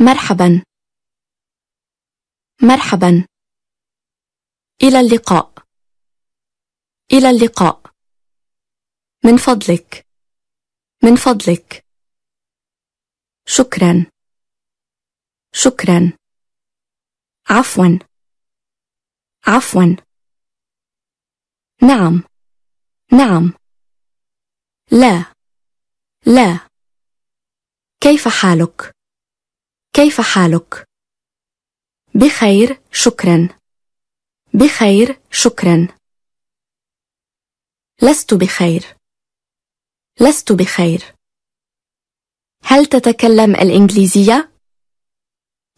مرحبا. مرحبا. إلى اللقاء. إلى اللقاء. من فضلك. من فضلك. شكرا. شكرا. عفوا. عفوا. نعم. نعم. لا. لا. كيف حالك؟ كيف حالك؟ بخير شكرا. بخير شكرا. لست بخير. لست بخير. هل تتكلم الإنجليزية؟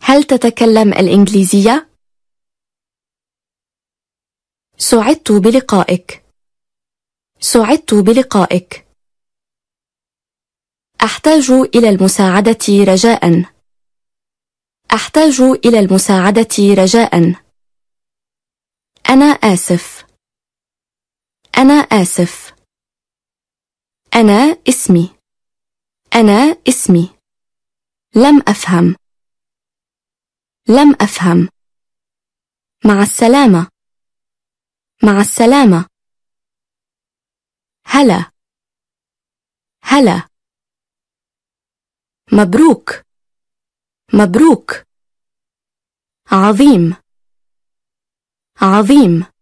هل تتكلم الإنجليزية؟ سعدت بلقائك. سعدت بلقائك. أحتاج إلى المساعدة رجاءً. أحتاج إلى المساعدة رجاءً. أنا آسف. أنا آسف. أنا اسمي. أنا اسمي. لم أفهم. لم أفهم. مع السلامة. مع السلامة. هلا. هلا. مبروك. مبروك. عظيم. عظيم.